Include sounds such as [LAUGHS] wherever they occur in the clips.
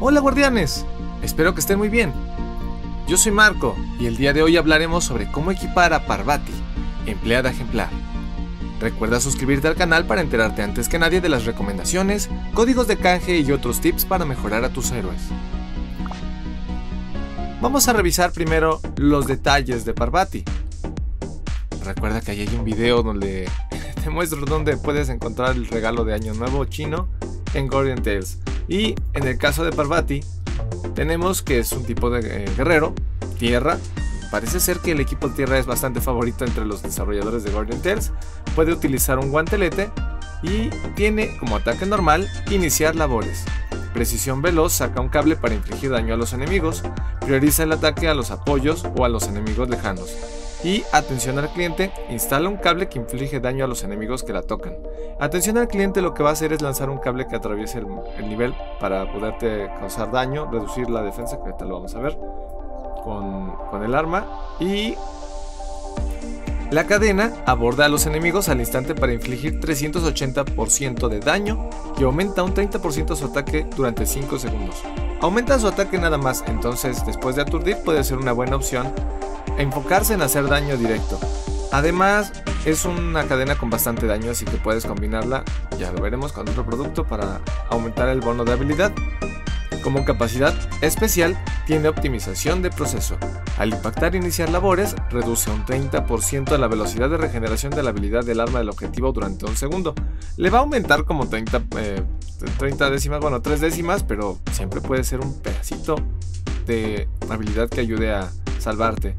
Hola guardianes, espero que estén muy bien. Yo soy Marco y el día de hoy hablaremos sobre cómo equipar a Parvati, empleada ejemplar. Recuerda suscribirte al canal para enterarte antes que nadie de las recomendaciones, códigos de canje y otros tips para mejorar a tus héroes. Vamos a revisar primero los detalles de Parvati. Recuerda que ahí hay un video donde [LAUGHS] te muestro dónde puedes encontrar el regalo de Año Nuevo chino en Guardian Tales. Y en el caso de Parvati, tenemos que es un tipo de eh, guerrero, tierra. Parece ser que el equipo tierra es bastante favorito entre los desarrolladores de Guardian Tales. Puede utilizar un guantelete y tiene como ataque normal iniciar labores. Precisión veloz saca un cable para infligir daño a los enemigos, prioriza el ataque a los apoyos o a los enemigos lejanos. Y atención al cliente, instala un cable que inflige daño a los enemigos que la tocan. Atención al cliente lo que va a hacer es lanzar un cable que atraviese el, nivel para poderte causar daño, reducir la defensa, que ahorita lo vamos a ver, con, con el arma. Y la cadena aborda a los enemigos al instante para infligir 380% de daño y aumenta un 30% su ataque durante 5 segundos. Aumenta su ataque nada más, entonces después de aturdir puede ser una buena opción enfocarse en hacer daño directo. Además, es una cadena con bastante daño, así que puedes combinarla, ya lo veremos, con otro producto para aumentar el bono de habilidad. Como capacidad especial, tiene optimización de proceso. Al impactar e iniciar labores, reduce un 30% la velocidad de regeneración de la habilidad del arma del objetivo durante un segundo. Le va a aumentar como 30, 30 eh, décimas, bueno, 3 décimas, pero siempre puede ser un pedacito de habilidad que ayude a salvarte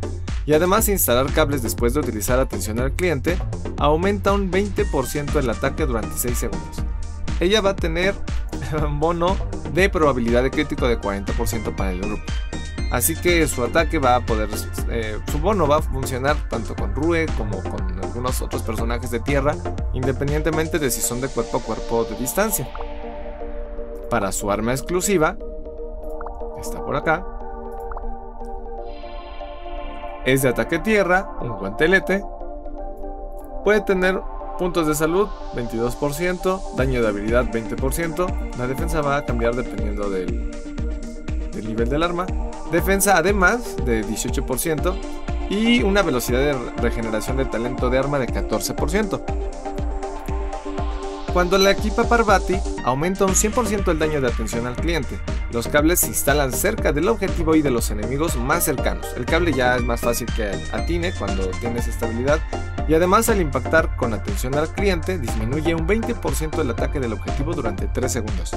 y además instalar cables después de utilizar atención al cliente aumenta un 20% el ataque durante 6 segundos. Ella va a tener un [LAUGHS] bono de probabilidad de crítico de 40% para el grupo. Así que su ataque va a poder, eh, su bono va a funcionar tanto con Rue como con algunos otros personajes de tierra, independientemente de si son de cuerpo a cuerpo o de distancia. Para su arma exclusiva, está por acá, es de ataque tierra, un guantelete. Puede tener puntos de salud 22%, daño de habilidad 20%. La defensa va a cambiar dependiendo del, del nivel del arma. Defensa además de 18% y una velocidad de regeneración de talento de arma de 14%. Cuando la equipa Parvati, aumenta un 100% el daño de atención al cliente. Los cables se instalan cerca del objetivo y de los enemigos más cercanos. El cable ya es más fácil que atine cuando tienes estabilidad y además al impactar con atención al cliente disminuye un 20% el ataque del objetivo durante 3 segundos.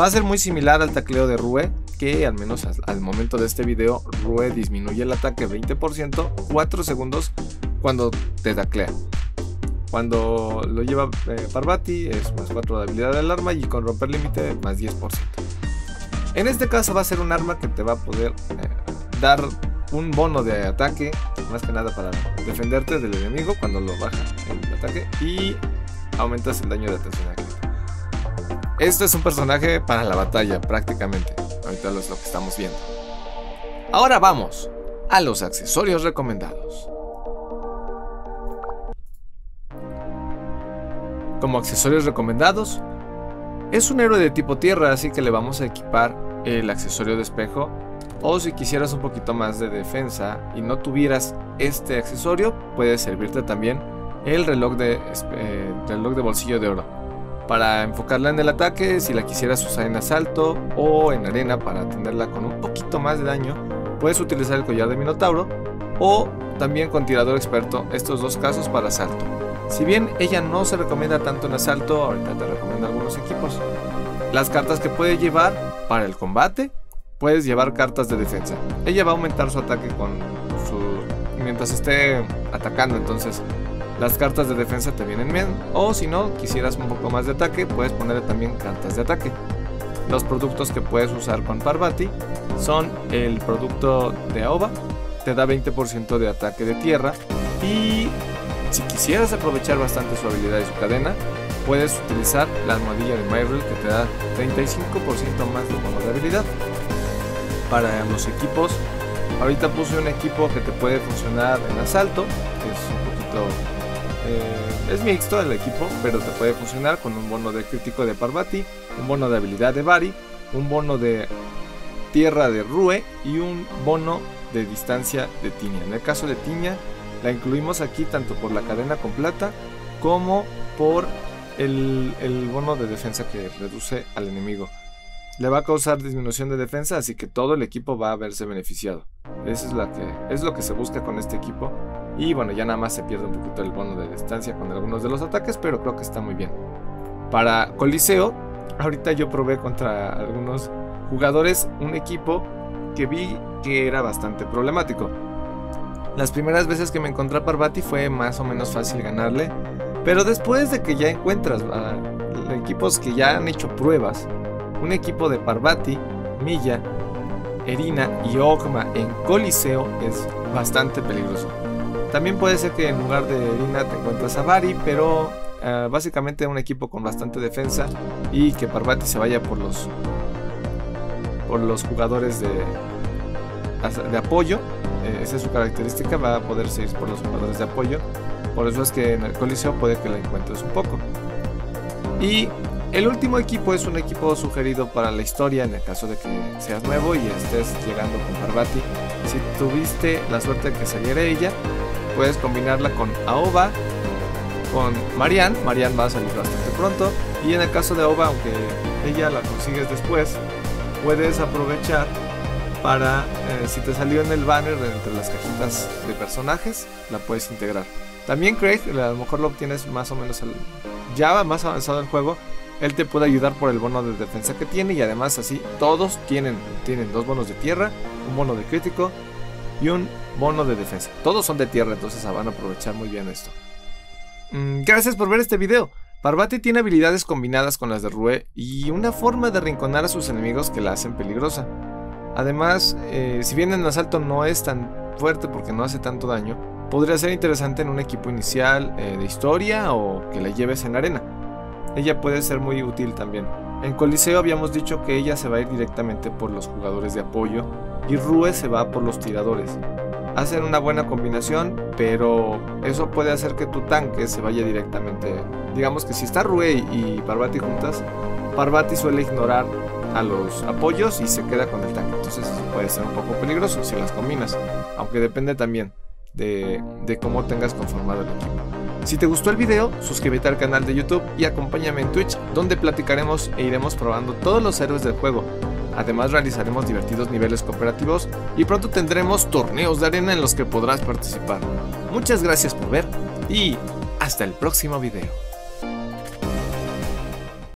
Va a ser muy similar al tacleo de Rue, que al menos al momento de este video, Rue disminuye el ataque 20% 4 segundos cuando te taclea. Cuando lo lleva eh, Parvati es más 4 de habilidad del arma y con romper límite más 10%. En este caso va a ser un arma que te va a poder eh, dar un bono de ataque, más que nada para defenderte del enemigo cuando lo baja el ataque y aumentas el daño de atención Esto es un personaje para la batalla prácticamente. Ahorita es lo que estamos viendo. Ahora vamos a los accesorios recomendados. Como accesorios recomendados, es un héroe de tipo tierra, así que le vamos a equipar el accesorio de espejo. O si quisieras un poquito más de defensa y no tuvieras este accesorio, puede servirte también el reloj de, eh, de bolsillo de oro. Para enfocarla en el ataque, si la quisieras usar en asalto o en arena para tenerla con un poquito más de daño, puedes utilizar el collar de Minotauro o también con tirador experto, estos dos casos para asalto. Si bien ella no se recomienda tanto en asalto, ahorita te recomiendo algunos equipos. Las cartas que puede llevar para el combate, puedes llevar cartas de defensa. Ella va a aumentar su ataque con su mientras esté atacando, entonces las cartas de defensa te vienen bien. O si no, quisieras un poco más de ataque, puedes ponerle también cartas de ataque. Los productos que puedes usar con Parvati son el producto de Aoba, te da 20% de ataque de tierra y si quisieras aprovechar bastante su habilidad y su cadena, puedes utilizar la almohadilla de Myrtle que te da 35% más de bono de habilidad. Para los equipos, ahorita puse un equipo que te puede funcionar en asalto, que es un poquito... Eh, es mixto el equipo, pero te puede funcionar con un bono de crítico de Parvati, un bono de habilidad de Bari un bono de tierra de Rue y un bono de distancia de Tiña. En el caso de Tiña, la incluimos aquí tanto por la cadena con plata como por el, bono de defensa que reduce al enemigo. Le va a causar disminución de defensa, así que todo el equipo va a verse beneficiado. Eso es, la que, es lo que se busca con este equipo. Y bueno, ya nada más se pierde un poquito el bono de distancia con algunos de los ataques, pero creo que está muy bien. Para Coliseo, ahorita yo probé contra algunos jugadores un equipo que vi que era bastante problemático. Las primeras veces que me encontré a Parvati fue más o menos fácil ganarle, pero después de que ya encuentras equipos que ya han hecho pruebas, un equipo de Parvati, Milla, Erina y Ogma en Coliseo es bastante peligroso. También puede ser que en lugar de Erina te encuentres a Bari, pero uh, básicamente un equipo con bastante defensa y que Parvati se vaya por los por los jugadores de, de apoyo. Eh, esa es su característica, va a poder seguir por los jugadores de apoyo. Por eso es que en el Coliseo puede que la encuentres un poco. Y el último equipo es un equipo sugerido para la historia en el caso de que seas nuevo y estés llegando con Parvati. Si tuviste la suerte de que saliera ella, puedes combinarla con Aoba, con Marianne. Marianne va a salir bastante pronto. Y en el caso de Aoba, aunque ella la consigues después, puedes aprovechar para, eh, si te salió en el banner entre las cajitas de personajes, la puedes integrar. También Craig, a lo mejor lo obtienes más o menos al, más avanzado el juego, él te puede ayudar por el bono de defensa que tiene y además así todos tienen, tienen dos bonos de tierra, un bono de crítico y un bono de defensa. Todos son de tierra, entonces van a aprovechar muy bien esto. Mm, gracias por ver este video. Parvati tiene habilidades combinadas con las de Rue y una forma de rinconar a sus enemigos que la hacen peligrosa. Además, eh, si bien en asalto no es tan fuerte porque no hace tanto daño, podría ser interesante en un equipo inicial eh, de historia o que la lleves en arena. Ella puede ser muy útil también. En Coliseo habíamos dicho que ella se va a ir directamente por los jugadores de apoyo y Rue se va por los tiradores. Hacen una buena combinación, pero eso puede hacer que tu tanque se vaya directamente. Digamos que si está Rue y Parvati juntas, Parvati suele ignorar a los apoyos y se queda con el tanque. Entonces eso puede ser un poco peligroso si las combinas. Aunque depende también de, de cómo tengas conformado el equipo. Si te gustó el video, suscríbete al canal de YouTube y acompáñame en Twitch, donde platicaremos e iremos probando todos los héroes del juego. Además realizaremos divertidos niveles cooperativos y pronto tendremos torneos de arena en los que podrás participar. Muchas gracias por ver y hasta el próximo video.